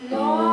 Lord.